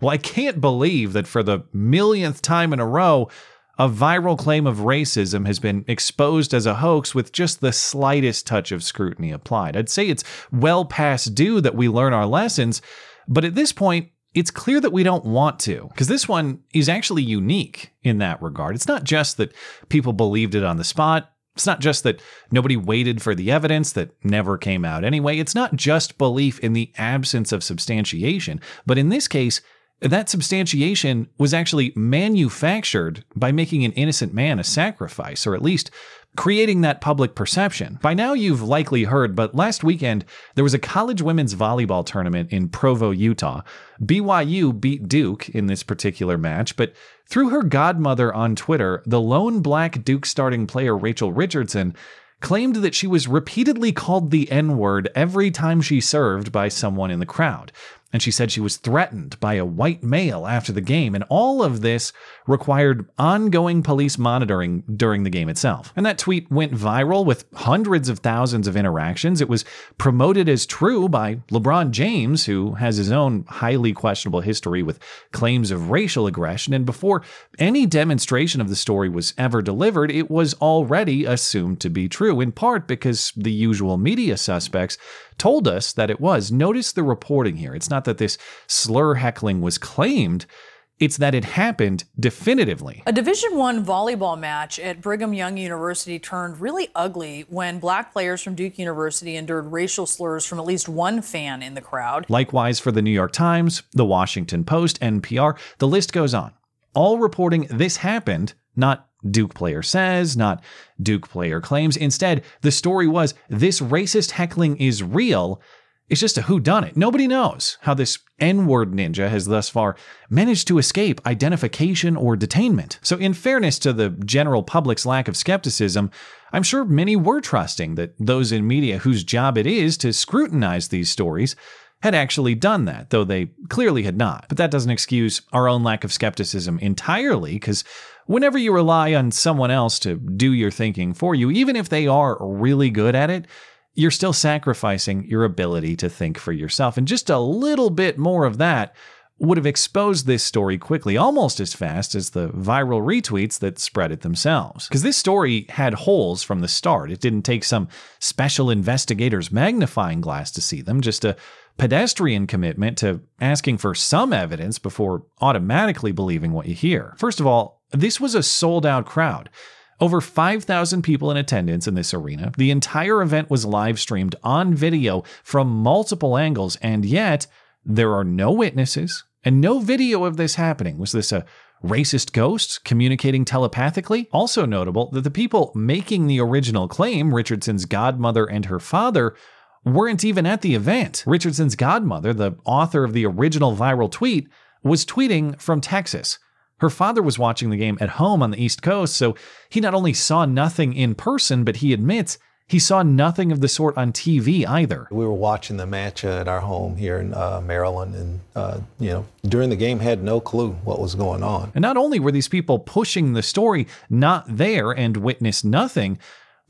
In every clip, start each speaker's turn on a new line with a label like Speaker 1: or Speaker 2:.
Speaker 1: Well, I can't believe that for the millionth time in a row, a viral claim of racism has been exposed as a hoax with just the slightest touch of scrutiny applied. I'd say it's well past due that we learn our lessons, but at this point, it's clear that we don't want to, because this one is actually unique in that regard. It's not just that people believed it on the spot. It's not just that nobody waited for the evidence that never came out anyway. It's not just belief in the absence of substantiation. But in this case, that substantiation was actually manufactured by making an innocent man a sacrifice, or at least creating that public perception. By now, you've likely heard, but last weekend, there was a college women's volleyball tournament in Provo, Utah. BYU beat Duke in this particular match, but through her godmother on Twitter, the lone black Duke starting player Rachel Richardson claimed that she was repeatedly called the N word every time she served by someone in the crowd and she said she was threatened by a white male after the game. And all of this required ongoing police monitoring during the game itself. And that tweet went viral with hundreds of thousands of interactions. It was promoted as true by LeBron James, who has his own highly questionable history with claims of racial aggression. And before any demonstration of the story was ever delivered, it was already assumed to be true, in part because the usual media suspects told us that it was. Notice the reporting here. It's not that this slur heckling was claimed, it's that it happened definitively.
Speaker 2: A Division 1 volleyball match at Brigham Young University turned really ugly when black players from Duke University endured racial slurs from at least one fan in the crowd.
Speaker 1: Likewise for the New York Times, the Washington Post, NPR, the list goes on. All reporting this happened, not Duke player says, not Duke player claims. Instead, the story was this racist heckling is real. It's just a who done it. Nobody knows how this N word ninja has thus far managed to escape identification or detainment. So, in fairness to the general public's lack of skepticism, I'm sure many were trusting that those in media whose job it is to scrutinize these stories had actually done that, though they clearly had not. But that doesn't excuse our own lack of skepticism entirely, because whenever you rely on someone else to do your thinking for you, even if they are really good at it, you're still sacrificing your ability to think for yourself. And just a little bit more of that would have exposed this story quickly, almost as fast as the viral retweets that spread it themselves. Because this story had holes from the start. It didn't take some special investigator's magnifying glass to see them, just a pedestrian commitment to asking for some evidence before automatically believing what you hear. First of all, this was a sold out crowd. Over 5,000 people in attendance in this arena. The entire event was live streamed on video from multiple angles, and yet there are no witnesses and no video of this happening. Was this a racist ghost communicating telepathically? Also notable that the people making the original claim, Richardson's godmother and her father, weren't even at the event. Richardson's godmother, the author of the original viral tweet, was tweeting from Texas. Her father was watching the game at home on the East Coast, so he not only saw nothing in person, but he admits he saw nothing of the sort on TV either.
Speaker 3: We were watching the match at our home here in uh, Maryland, and uh, you know, during the game, had no clue what was going on.
Speaker 1: And not only were these people pushing the story not there and witnessed nothing,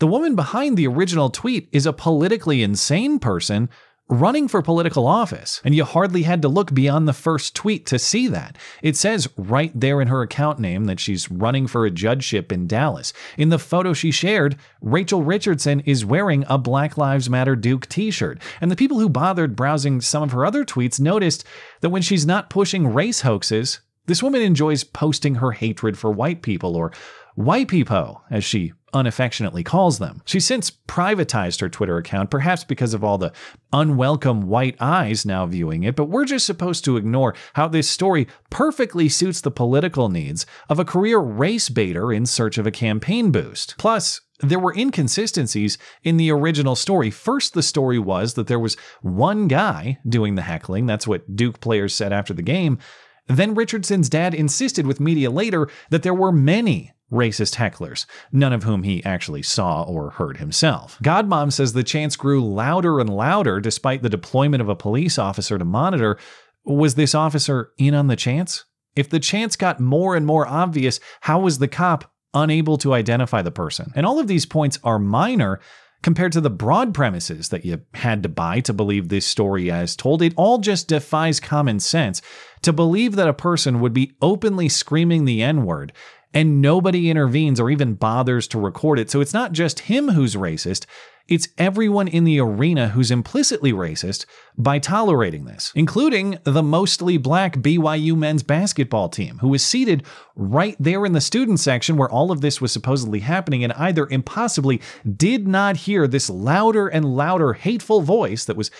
Speaker 1: the woman behind the original tweet is a politically insane person running for political office. And you hardly had to look beyond the first tweet to see that. It says right there in her account name that she's running for a judgeship in Dallas. In the photo she shared, Rachel Richardson is wearing a Black Lives Matter Duke t shirt. And the people who bothered browsing some of her other tweets noticed that when she's not pushing race hoaxes, this woman enjoys posting her hatred for white people or white people, as she unaffectionately calls them. She's since privatized her Twitter account, perhaps because of all the unwelcome white eyes now viewing it, but we're just supposed to ignore how this story perfectly suits the political needs of a career race baiter in search of a campaign boost. Plus, there were inconsistencies in the original story. First, the story was that there was one guy doing the heckling. That's what Duke players said after the game. Then Richardson's dad insisted with media later that there were many racist hecklers, none of whom he actually saw or heard himself. Godmom says the chants grew louder and louder despite the deployment of a police officer to monitor. Was this officer in on the chants? If the chants got more and more obvious, how was the cop unable to identify the person? And all of these points are minor Compared to the broad premises that you had to buy to believe this story as told, it all just defies common sense to believe that a person would be openly screaming the N word and nobody intervenes or even bothers to record it. So it's not just him who's racist, it's everyone in the arena who's implicitly racist by tolerating this, including the mostly black BYU men's basketball team, who was seated right there in the student section where all of this was supposedly happening and either impossibly did not hear this louder and louder hateful voice that was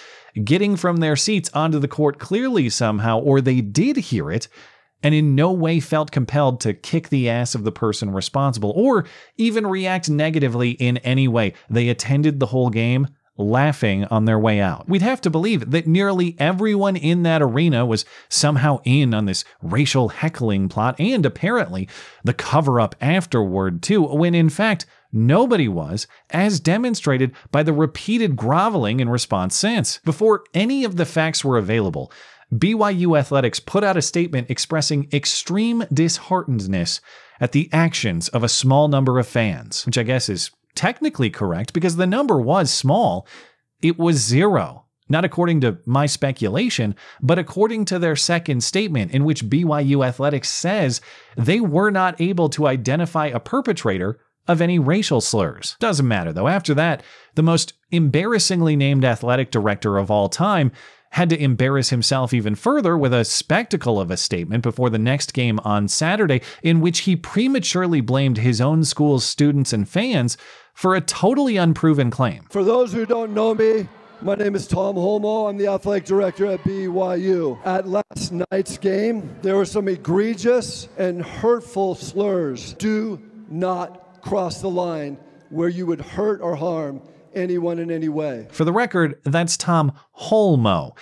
Speaker 1: getting from their seats onto the court clearly somehow, or they did hear it and in no way felt compelled to kick the ass of the person responsible or even react negatively in any way. They attended the whole game laughing on their way out. We'd have to believe that nearly everyone in that arena was somehow in on this racial heckling plot and apparently the cover up afterward, too, when in fact, Nobody was, as demonstrated by the repeated groveling in response since. Before any of the facts were available, BYU Athletics put out a statement expressing extreme disheartenedness at the actions of a small number of fans, which I guess is technically correct because the number was small. It was zero. Not according to my speculation, but according to their second statement, in which BYU Athletics says they were not able to identify a perpetrator of any racial slurs. Doesn't matter though. After that, the most embarrassingly named athletic director of all time had to embarrass himself even further with a spectacle of a statement before the next game on Saturday, in which he prematurely blamed his own school's students and fans for a totally unproven claim.
Speaker 4: For those who don't know me, my name is Tom Holmoe. I'm the athletic director at BYU. At last night's game, there were some egregious and hurtful slurs. Do not cross the line where you would hurt or harm anyone in any way.
Speaker 1: For the record, that's Tom Holmoe.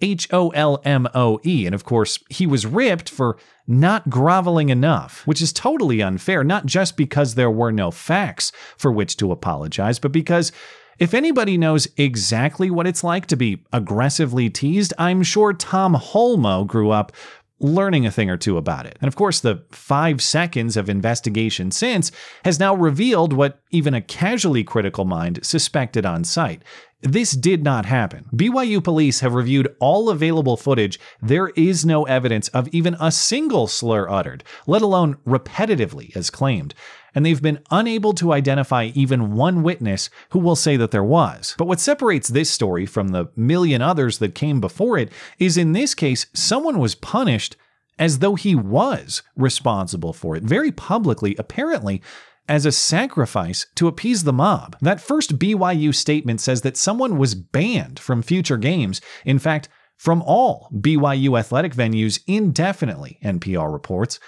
Speaker 1: H O L M O E. And of course, he was ripped for not groveling enough, which is totally unfair, not just because there were no facts for which to apologize, but because if anybody knows exactly what it's like to be aggressively teased, I'm sure Tom Holmoe grew up learning a thing or two about it. And of course, the five seconds of investigation since has now revealed what even a casually critical mind suspected on site. This did not happen. BYU police have reviewed all available footage. There is no evidence of even a single slur uttered, let alone repetitively as claimed. And they've been unable to identify even one witness who will say that there was. But what separates this story from the million others that came before it is in this case, someone was punished as though he was responsible for it, very publicly, apparently, as a sacrifice to appease the mob. That first BYU statement says that someone was banned from future games. In fact, from all BYU athletic venues indefinitely, NPR reports,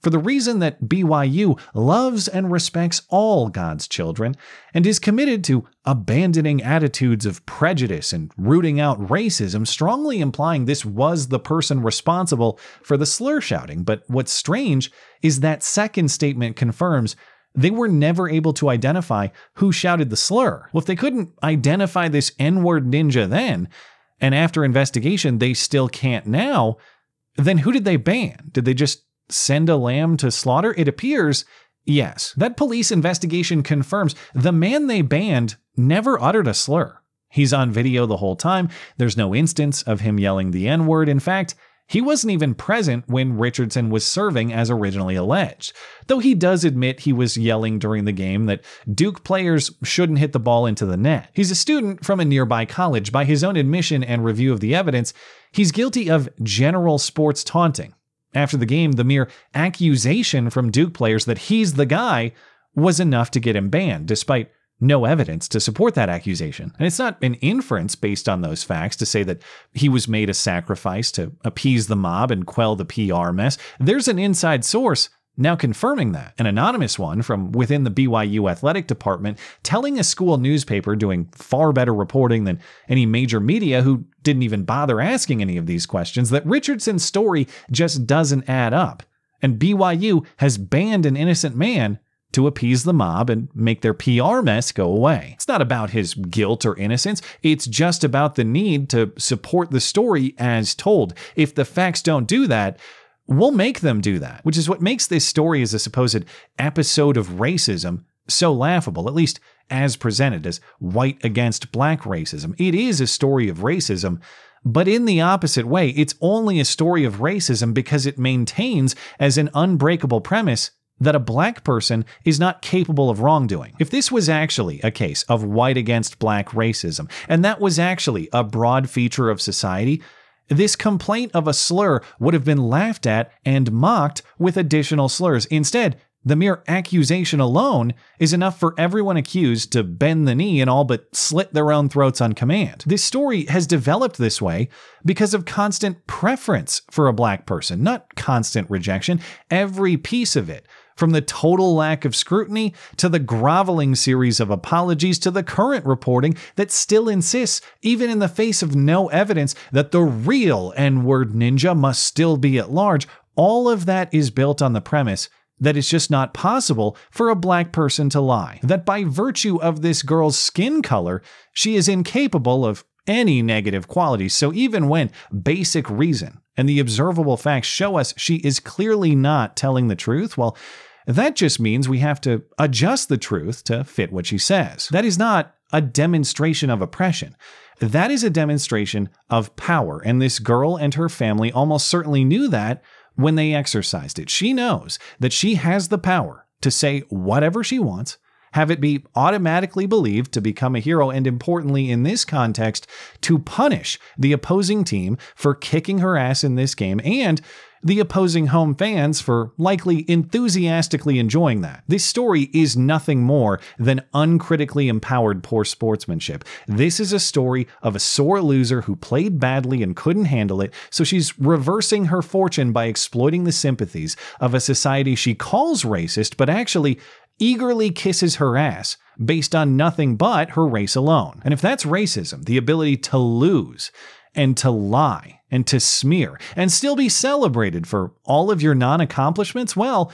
Speaker 1: for the reason that BYU loves and respects all God's children and is committed to abandoning attitudes of prejudice and rooting out racism, strongly implying this was the person responsible for the slur shouting. But what's strange is that second statement confirms they were never able to identify who shouted the slur. Well, if they couldn't identify this N word ninja then, and after investigation they still can't now, then who did they ban? Did they just send a lamb to slaughter? It appears yes. That police investigation confirms the man they banned never uttered a slur. He's on video the whole time. There's no instance of him yelling the N word. In fact, he wasn't even present when Richardson was serving as originally alleged, though he does admit he was yelling during the game that Duke players shouldn't hit the ball into the net. He's a student from a nearby college. By his own admission and review of the evidence, he's guilty of general sports taunting. After the game, the mere accusation from Duke players that he's the guy was enough to get him banned, despite no evidence to support that accusation. And it's not an inference based on those facts to say that he was made a sacrifice to appease the mob and quell the PR mess. There's an inside source now confirming that, an anonymous one from within the BYU athletic department telling a school newspaper doing far better reporting than any major media who didn't even bother asking any of these questions that Richardson's story just doesn't add up. And BYU has banned an innocent man to appease the mob and make their PR mess go away. It's not about his guilt or innocence, it's just about the need to support the story as told. If the facts don't do that, we'll make them do that, which is what makes this story as a supposed episode of racism so laughable, at least as presented as white against black racism. It is a story of racism, but in the opposite way, it's only a story of racism because it maintains as an unbreakable premise that a black person is not capable of wrongdoing. If this was actually a case of white against black racism, and that was actually a broad feature of society, this complaint of a slur would have been laughed at and mocked with additional slurs. Instead, the mere accusation alone is enough for everyone accused to bend the knee and all but slit their own throats on command. This story has developed this way because of constant preference for a black person, not constant rejection. Every piece of it, from the total lack of scrutiny to the groveling series of apologies to the current reporting that still insists, even in the face of no evidence, that the real N word ninja must still be at large, all of that is built on the premise that it's just not possible for a black person to lie. That by virtue of this girl's skin color, she is incapable of any negative qualities. So even when basic reason and the observable facts show us she is clearly not telling the truth, well, that just means we have to adjust the truth to fit what she says. That is not a demonstration of oppression. That is a demonstration of power. And this girl and her family almost certainly knew that when they exercised it. She knows that she has the power to say whatever she wants, have it be automatically believed to become a hero, and importantly, in this context, to punish the opposing team for kicking her ass in this game and the opposing home fans for likely enthusiastically enjoying that. This story is nothing more than uncritically empowered poor sportsmanship. This is a story of a sore loser who played badly and couldn't handle it, so she's reversing her fortune by exploiting the sympathies of a society she calls racist, but actually eagerly kisses her ass based on nothing but her race alone. And if that's racism, the ability to lose and to lie, and to smear and still be celebrated for all of your non accomplishments, well,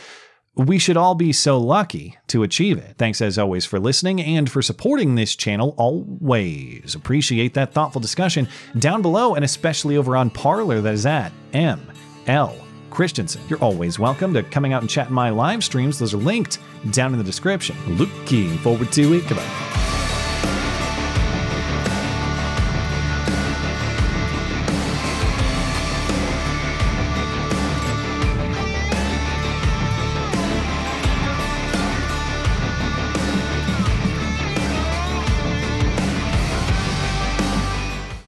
Speaker 1: we should all be so lucky to achieve it. Thanks as always for listening and for supporting this channel always. Appreciate that thoughtful discussion down below and especially over on Parler that is at ML Christiansen. You're always welcome to coming out and chat in my live streams. Those are linked down in the description. Looking forward to it. Goodbye.